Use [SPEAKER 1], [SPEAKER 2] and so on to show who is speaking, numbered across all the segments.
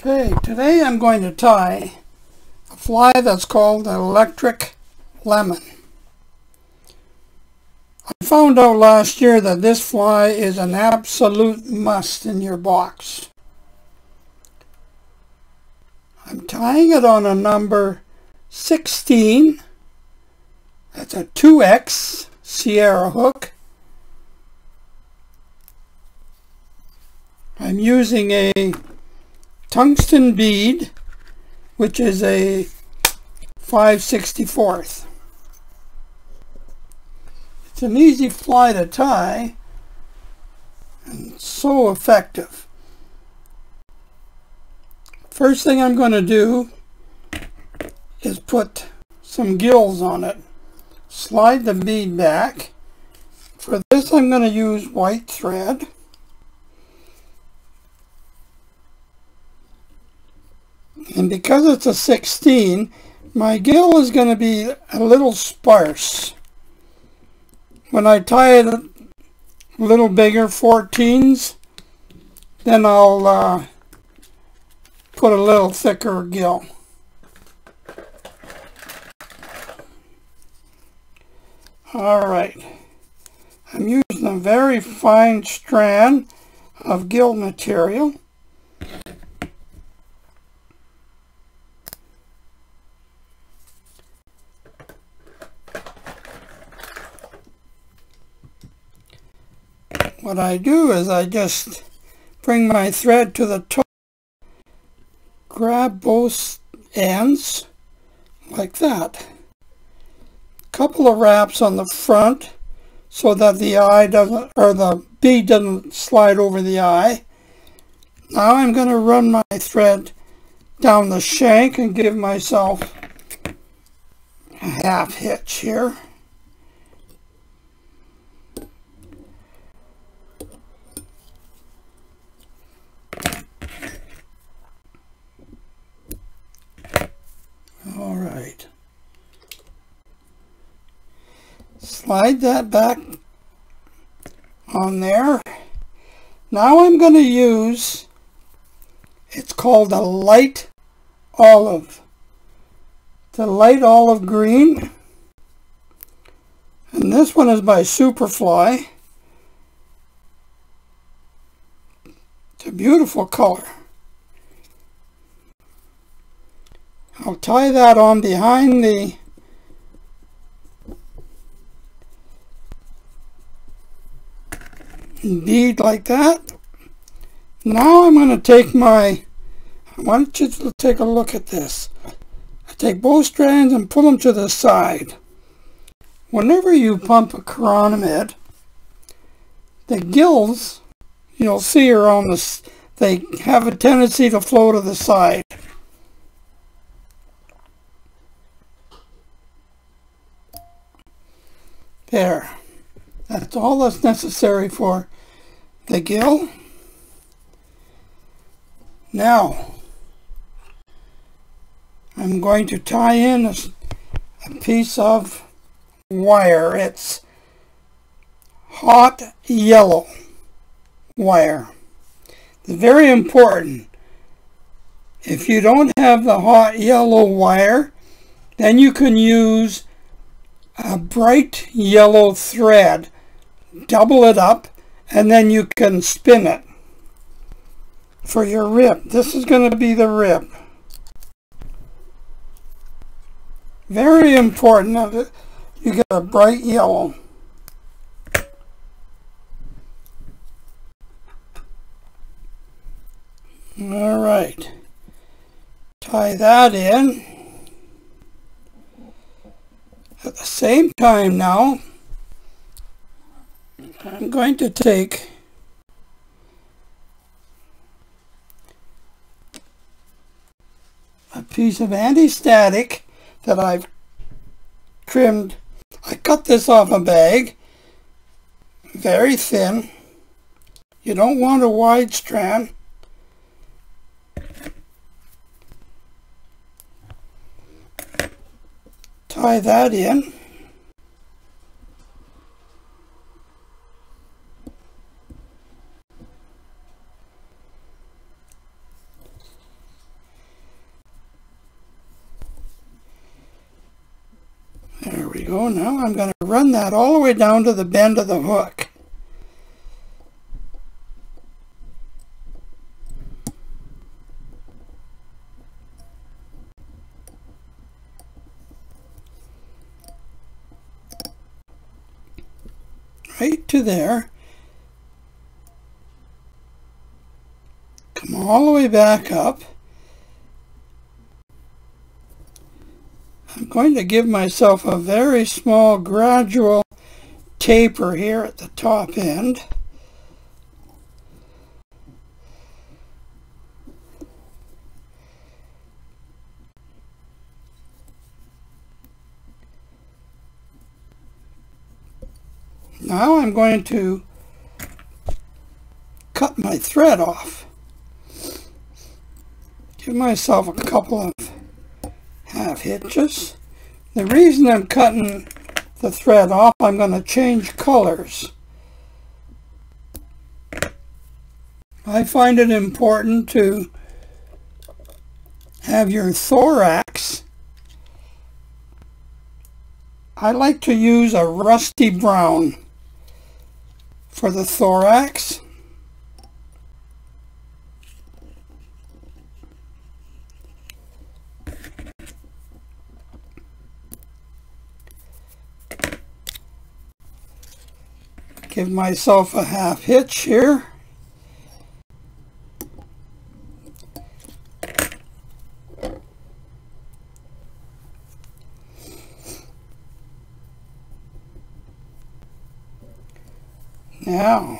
[SPEAKER 1] Okay, today I'm going to tie a fly that's called an electric lemon. I found out last year that this fly is an absolute must in your box. I'm tying it on a number 16. That's a 2X Sierra hook. I'm using a tungsten bead, which is a 564th. It's an easy fly to tie and so effective. First thing I'm going to do is put some gills on it. Slide the bead back. For this I'm going to use white thread. And because it's a 16, my gill is going to be a little sparse. When I tie it a little bigger, 14s, then I'll uh, put a little thicker gill. Alright, I'm using a very fine strand of gill material. What I do is I just bring my thread to the top, grab both ends like that. Couple of wraps on the front so that the eye doesn't, or the bead doesn't slide over the eye. Now I'm going to run my thread down the shank and give myself a half hitch here. All right. Slide that back on there. Now I'm going to use, it's called a light olive. The light olive green. And this one is by Superfly. It's a beautiful color. I'll tie that on behind the bead like that. Now I'm going to take my, why don't you take a look at this. I take both strands and pull them to the side. Whenever you pump a chironomid, the gills, you'll see are on the, they have a tendency to flow to the side. There. That's all that's necessary for the gill. Now, I'm going to tie in a, a piece of wire. It's hot yellow wire. It's very important. If you don't have the hot yellow wire, then you can use a bright yellow thread. Double it up and then you can spin it for your rib. This is going to be the rib. Very important that you get a bright yellow. All right. Tie that in. At the same time now, I'm going to take a piece of anti-static that I've trimmed. I cut this off a bag, very thin. You don't want a wide strand. tie that in. There we go. Now I'm going to run that all the way down to the bend of the hook. Right to there. Come all the way back up. I'm going to give myself a very small gradual taper here at the top end. Now I'm going to cut my thread off. Give myself a couple of half hitches. The reason I'm cutting the thread off, I'm going to change colors. I find it important to have your thorax. I like to use a rusty brown for the thorax. give myself a half hitch here. Now,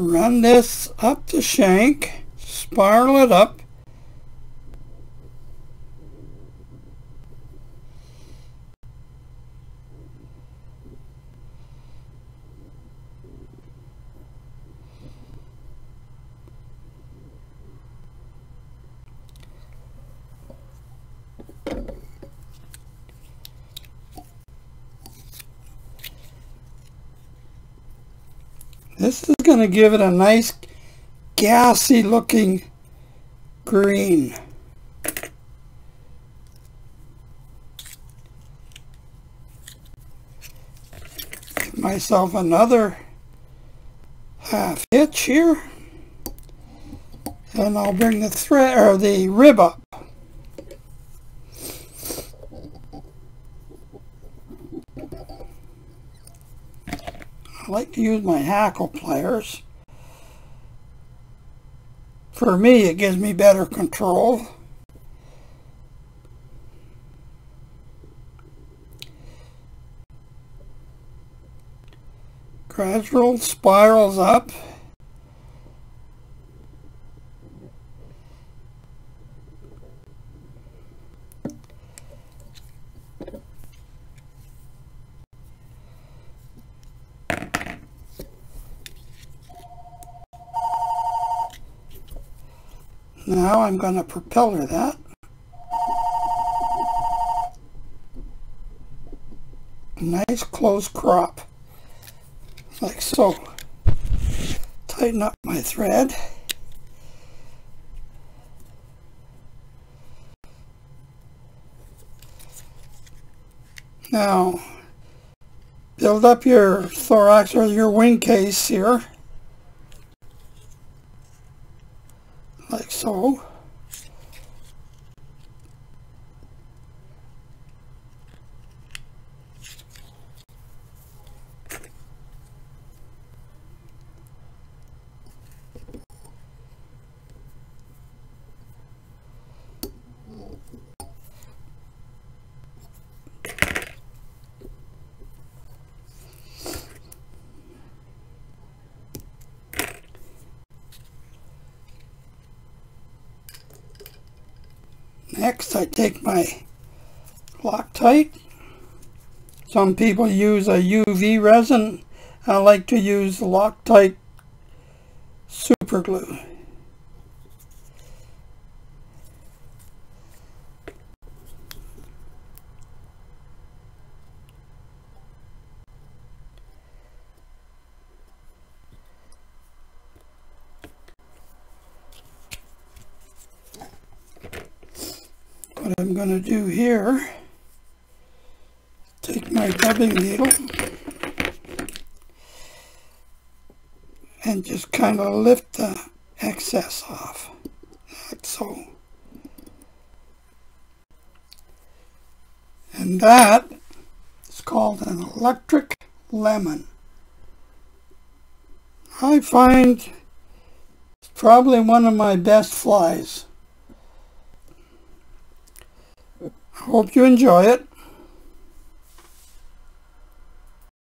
[SPEAKER 1] run this up the shank, spiral it up, This is going to give it a nice gassy looking green. Give myself another half hitch here and I'll bring the thread or the rib up. I like to use my hackle pliers. For me, it gives me better control. Gradual spirals up. Now I'm going to propeller that. Nice close crop, like so. Tighten up my thread. Now, build up your thorax or your wing case here. Like so. I take my Loctite. Some people use a UV resin. I like to use Loctite super glue. I'm going to do here, take my dubbing needle and just kind of lift the excess off, like so. And that is called an electric lemon. I find it's probably one of my best flies. I hope you enjoy it.